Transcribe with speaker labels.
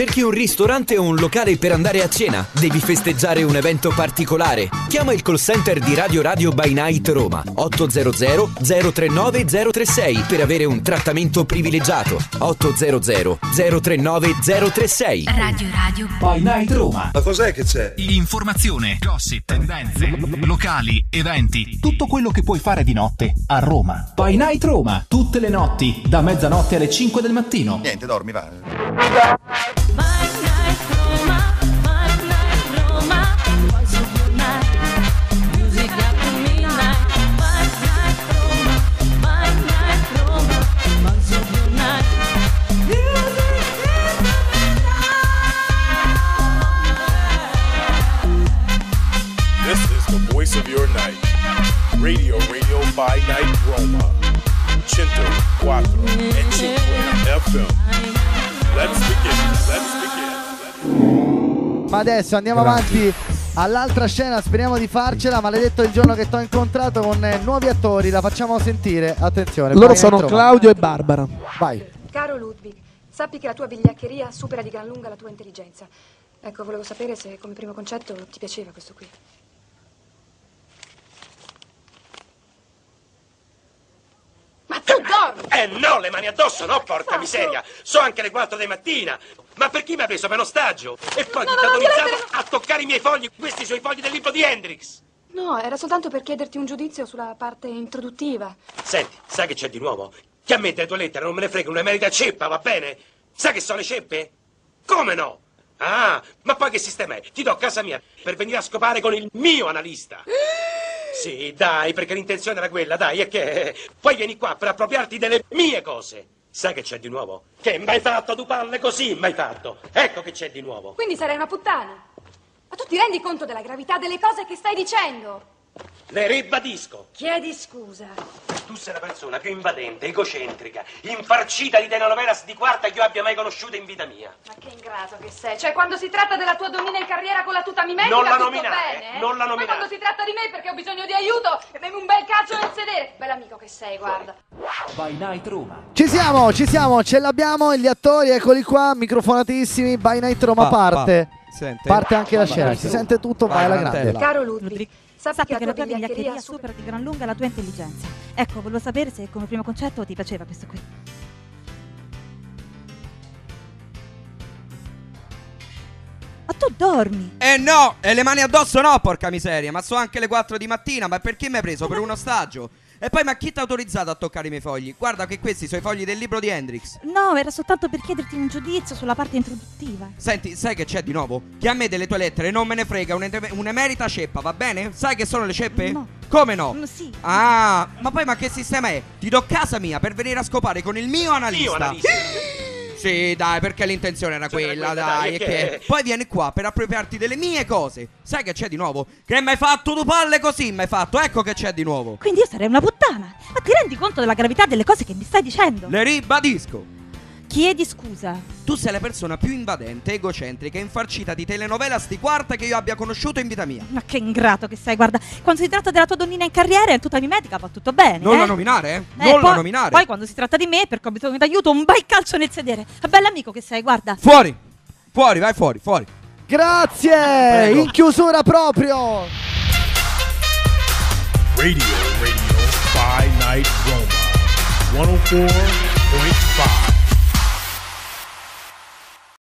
Speaker 1: Cerchi un ristorante o un locale per andare a cena? Devi festeggiare un evento particolare? Chiama il call center di Radio Radio by Night Roma 800 039 036 per avere un trattamento privilegiato. 800 039 036
Speaker 2: Radio Radio
Speaker 1: by Night Roma.
Speaker 3: Ma cos'è che c'è?
Speaker 4: Informazione, gossip, tendenze, locali, eventi, tutto quello che puoi fare di notte a Roma.
Speaker 1: By Night Roma, tutte le notti, da mezzanotte alle 5 del mattino.
Speaker 3: Niente, dormi, va.
Speaker 5: Radio, radio by night Roma. 104 e 5 FM. Let's begin. Let's begin.
Speaker 6: Ma adesso andiamo avanti all'altra scena, speriamo di farcela. Maledetto il giorno che ti ho incontrato con eh, nuovi attori, la facciamo sentire. Attenzione.
Speaker 7: Loro sono
Speaker 6: Roma.
Speaker 7: Claudio e Barbara.
Speaker 6: Vai.
Speaker 8: Caro Ludwig, sappi che la tua vigliaccheria supera di gran lunga la tua intelligenza. Ecco, volevo sapere se come primo concetto ti piaceva questo qui. Tu dormi!
Speaker 9: Eh no, le mani addosso, no, porca miseria! So anche le 4 di mattina! Ma per chi mi ha preso per ostaggio? E poi
Speaker 8: No,
Speaker 9: ha
Speaker 8: no,
Speaker 9: a toccare i miei fogli, questi sono i fogli del libro di Hendrix!
Speaker 8: No, era soltanto per chiederti un giudizio sulla parte introduttiva.
Speaker 9: Senti, sai che c'è di nuovo? Che a me delle tue lettere non me ne frega una merita ceppa, va bene? Sai che sono le ceppe? Come no? Ah, ma poi che sistema è? Ti do casa mia per venire a scopare con il mio analista. Sì, dai, perché l'intenzione era quella, dai, e che... Poi vieni qua per appropriarti delle mie cose. Sai che c'è di nuovo? Che mai fatto tu palle così, mai fatto. Ecco che c'è di nuovo.
Speaker 8: Quindi sarei una puttana. Ma tu ti rendi conto della gravità delle cose che stai dicendo?
Speaker 9: Le ribadisco.
Speaker 8: Chiedi scusa.
Speaker 9: Tu sei la persona più invadente, egocentrica, infarcita di telenovelas di quarta che io abbia mai conosciuto in vita mia.
Speaker 8: Ma che ingrato che sei. Cioè, quando si tratta della tua donnina in carriera con la tuta mimetica,
Speaker 9: Non la
Speaker 8: tutto
Speaker 9: nominare,
Speaker 8: bene?
Speaker 9: non la
Speaker 8: Ma
Speaker 9: nominare.
Speaker 8: quando si tratta di me perché ho bisogno di aiuto, e un bel calcio nel sedere. Bell'amico che sei, guarda.
Speaker 1: By Night Roma.
Speaker 6: Ci siamo, ci siamo, ce l'abbiamo. Gli attori, eccoli qua, microfonatissimi. By Night Roma
Speaker 10: Pa, pa.
Speaker 6: parte.
Speaker 10: Sente?
Speaker 6: Parte anche la scena, si sente tutto, vai alla grande.
Speaker 8: Caro Ludwig, sappi,
Speaker 2: Sappi
Speaker 8: che la tua vigliaccheria supera
Speaker 2: di gran lunga la tua intelligenza. Ecco, volevo sapere se come primo concetto ti piaceva questo qui. Tu dormi!
Speaker 10: Eh no, e le mani addosso no, porca miseria, ma sono anche le 4 di mattina, ma perché mi hai preso? Per un ostaggio? E poi ma chi ti ha autorizzato a toccare i miei fogli? Guarda che questi sono i fogli del libro di Hendrix.
Speaker 2: No, era soltanto per chiederti un giudizio sulla parte introduttiva.
Speaker 10: Senti, sai che c'è di nuovo? Che a me delle tue lettere non me ne frega un'emerita ceppa, va bene? Sai che sono le ceppe?
Speaker 2: No.
Speaker 10: Come no?
Speaker 2: Mm, sì.
Speaker 10: Ah, ma poi ma che sistema è? Ti do casa mia per venire a scopare con il mio analista.
Speaker 9: Io analista.
Speaker 10: Sì, dai, perché l'intenzione
Speaker 9: era
Speaker 10: quella,
Speaker 9: quella,
Speaker 10: dai.
Speaker 9: dai,
Speaker 10: e
Speaker 9: che-
Speaker 10: che... Poi vieni qua per appropriarti delle mie cose. Sai che c'è di nuovo? Che mi hai fatto tu palle così, mi hai fatto. Ecco che c'è di nuovo.
Speaker 2: Quindi io sarei una puttana. Ma ti rendi conto della gravità delle cose che mi stai dicendo?
Speaker 10: Le ribadisco.
Speaker 2: Chiedi scusa.
Speaker 10: Tu sei la persona più invadente, egocentrica e infarcita di telenovelas di quarta che io abbia conosciuto in vita mia.
Speaker 2: Ma che ingrato che sei, guarda. Quando si tratta della tua donnina in carriera e in tutta mimetica va tutto bene.
Speaker 10: Non
Speaker 2: eh?
Speaker 10: la nominare, eh?
Speaker 2: Eh,
Speaker 10: non
Speaker 2: poi,
Speaker 10: la nominare.
Speaker 2: Poi quando si tratta di me, perché ho bisogno d'aiuto, un bel calcio nel sedere. Ma bell'amico che sei, guarda.
Speaker 10: Fuori! Fuori, vai fuori, fuori.
Speaker 6: Grazie!
Speaker 10: Prego.
Speaker 6: In chiusura proprio!
Speaker 5: Radio, radio by night Roma. 104.5.